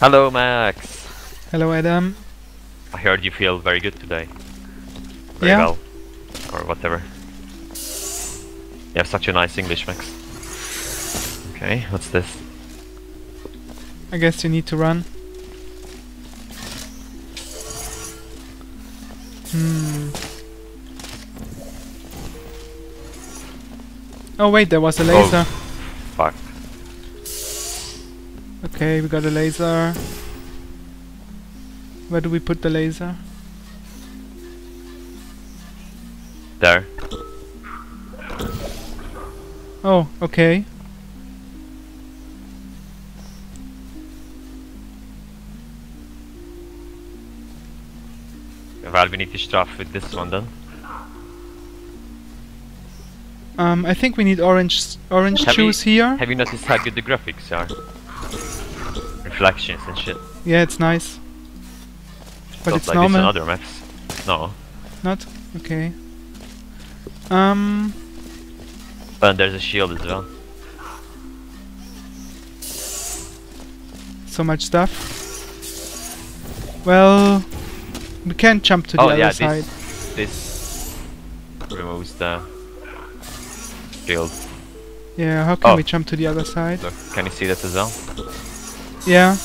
Hello, Max. Hello, Adam. I heard you feel very good today. Very Yeah. well. Or whatever. You have such a nice English, Max. Okay, what's this? I guess you need to run. Hmm. Oh wait, there was a laser. Fuck. Okay, we got a laser. Where do we put the laser? There. Oh, okay. Well, we need to start with this one then. Um, I think we need orange orange Have you- here. Have you noticed how good the graphics are? Reflections and shit. Yeah, it's nice. But Not it's like normal. other maps. No. Not okay. Um, And there's a shield as well. so much stuff. Well, we can't jump to the oh other yeah, side. this this removes the shield. Yeah, how can Oh. we jump to the other side? Look, can you see that as well? Yeah.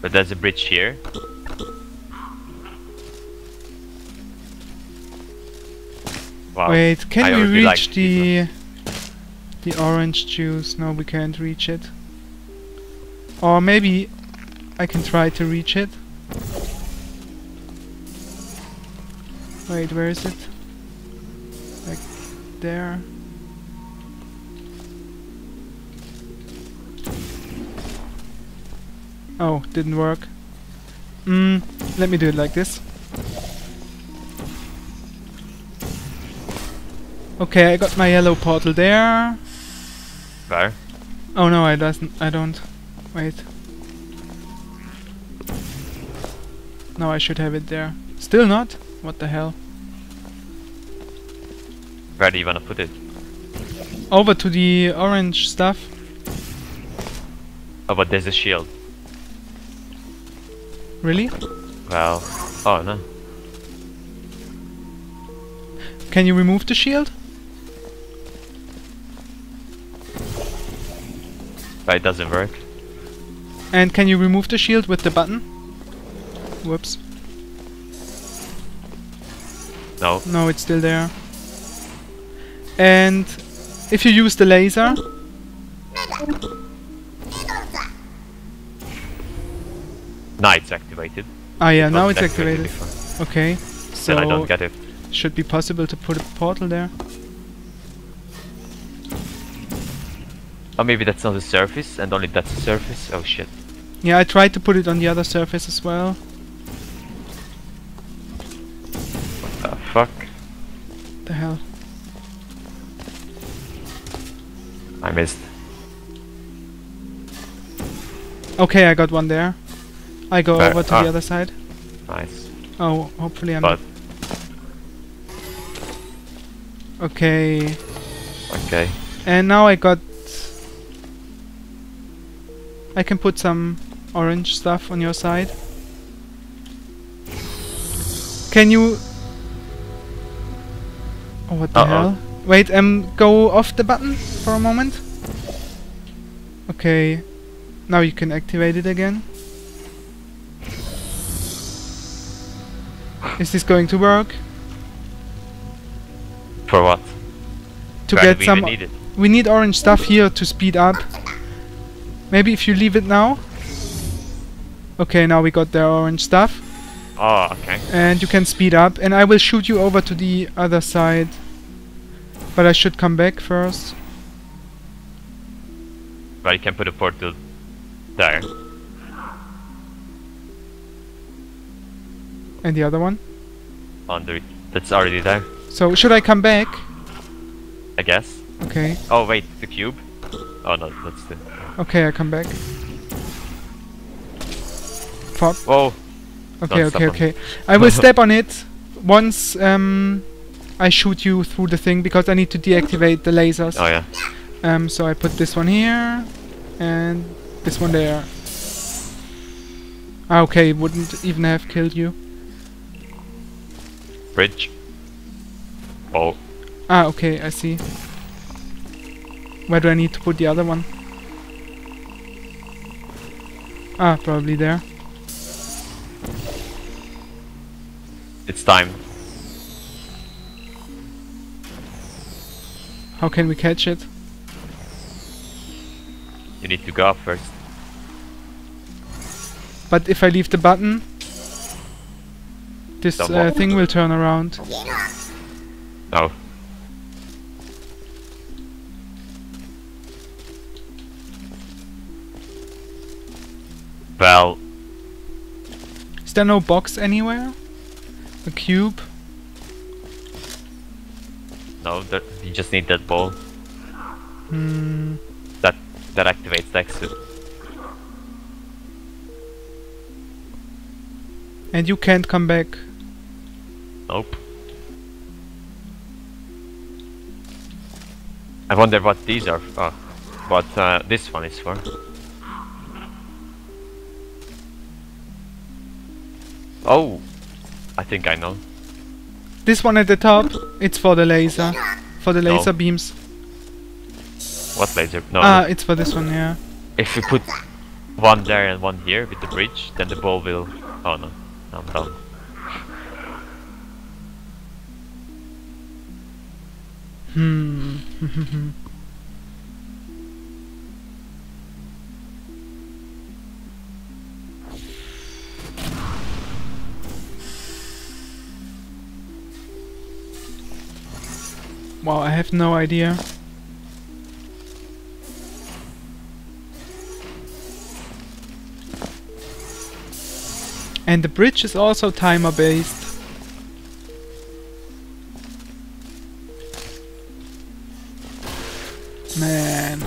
But there's a bridge here. Wow. Wait, can I we reach the the orange juice? No, we can't reach it. Or maybe I can try to reach it. Wait, where is it? Like there. Oh, didn't work. Mm, let me do it like this. Okay, I got my yellow portal there. Where? Oh no, I doesn't. I don't. Wait. No, I should have it there. Still not? What the hell? Where do you wanna put it? Over to the orange stuff. Oh, but there's a shield. Really? Well, oh no. Can you remove the shield? But it doesn't work. And can you remove the shield with the button? Whoops. No. No, it's still there. And if you use the laser, Now it's activated. ah yeah, It now it's activated. before. Okay, Then I so don't get it. should be possible to put a portal there. Oh, maybe that's not a surface, and only that's a surface. Oh shit. Yeah, I tried to put it on the other surface as well. What the fuck? The hell? I missed. Okay, I got one there. I go over to Ah. the other side. Nice. Oh, hopefully I'm. But Okay, okay. and now I got. I can put some orange stuff on your side. Can you? Oh, what the Uh-oh. hell? Wait, um, go off the button for a moment. Okay, now you can activate it again. Is this going to work? For what? To get some need? We need orange stuff here to speed up. Maybe if you leave it now. Okay, now we got the orange stuff. Oh, okay. And you can speed up. And I will shoot you over to the other side. But I should come back first. But you can put a portal there. And the other one. Under it. That's already there, So should I come back? I guess. Okay. Oh wait, the cube? Oh no, that's the... Okay, I come back. Fuck. Whoa! Okay, Don't okay, okay. I will step on it once um, I shoot you through the thing because I need to deactivate the lasers. Oh yeah. Um, so I put this one here and this one there. Ah, okay, wouldn't even have killed you. Bridge. Oh, Ah, okay, I see. Where do I need to put the other one? Ah, probably there. it's time. How can we catch it? You need to go up first. But if I leave the button, this uh, thing will turn around. No. Well, Is there no box anywhere? A cube? no, that, you just need that ball. Hmm. That that activates the exit. And you can't come back. Nope. I wonder what these are. Oh, what uh, this one is for. Oh, I think I know. This one at the top, it's for the laser. For the No. laser beams. What laser? No. Ah, no. it's for this one, yeah. If we put one there and one here with the bridge, then the ball will. Oh no, I'm done. Hmm. wow, I have no idea. And the bridge is also timer based. Man.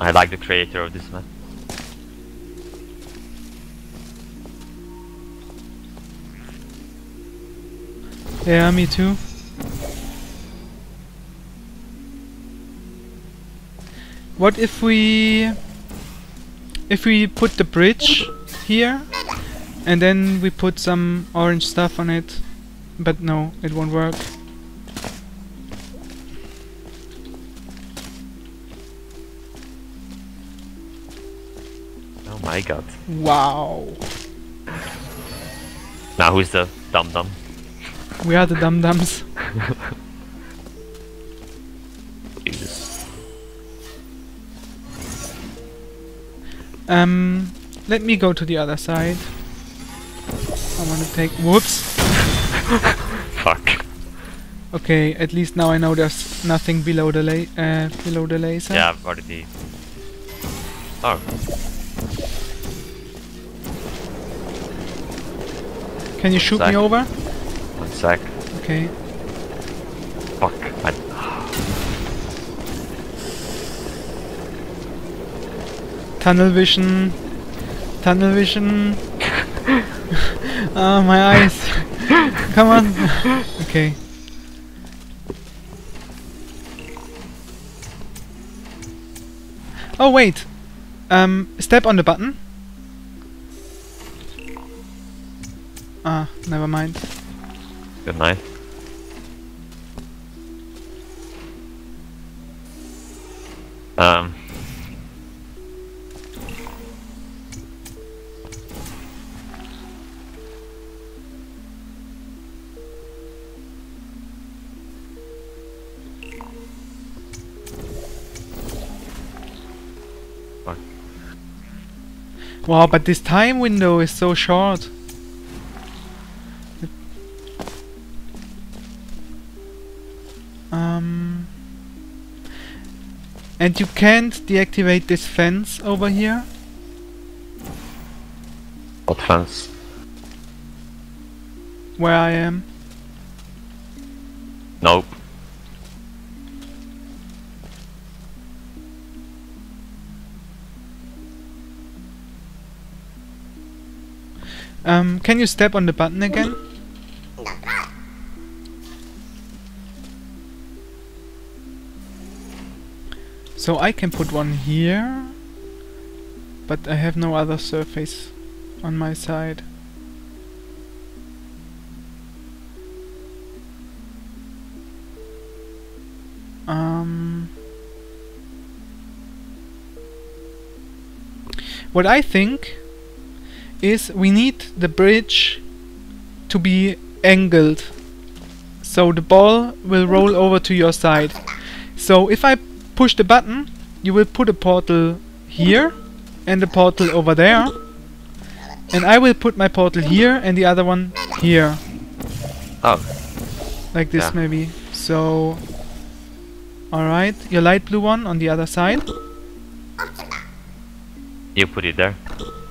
I like the creator of this map. Yeah, me too. What if we if we put the bridge here and then we put some orange stuff on it? But no, it won't work. Oh my god. Wow. Now who's the dum dum? We are the dum Um let me go to the other side. I wanna take whoops. Fuck. Okay, at least now I know there's nothing below the la uh, below the laser. Yeah, I've already. Oh, Can you shoot Sec. me over? one sec. Okay. Fuck. I, Tunnel vision. Tunnel vision. Ah, my eyes. Come on. okay. Oh wait. Um, step on the button. Ah, never mind. good night. Um. Wow, but this time window is so short. Um, and you can't deactivate this fence over here? What fence? Where I am? Nope. Um, can you step on the button again? So I can put one here, but I have no other surface on my side. Um, what I think is we need the bridge to be angled. So the ball will roll over to your side. So if I push the button you will put a portal here and a portal over there. And I will put my portal here and the other one here. Oh, like this Yeah. maybe. So alright your light blue one on the other side. You put it there.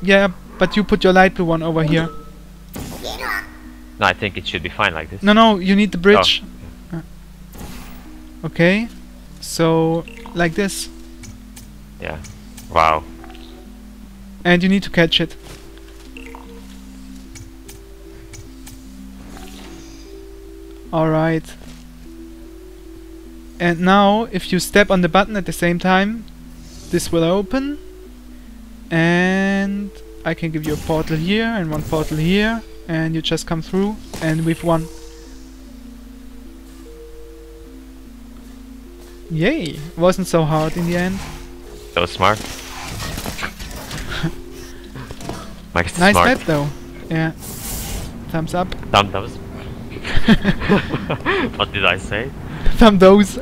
yeah but you put your light blue one over here No, I think it should be fine like this. No, no, you need the bridge. Uh, Okay, so like this, Yeah. Wow. and you need to catch it. Alright. And now, if you step on the button at the same time, this will open. And I can give you a portal here and one portal here. And you just come through, and we've won. Yay! Wasn't so hard in the end. That was smart. Mike is Nice smart. map though. Yeah. Thumbs up. Thumb those. what did I say? Thumb those.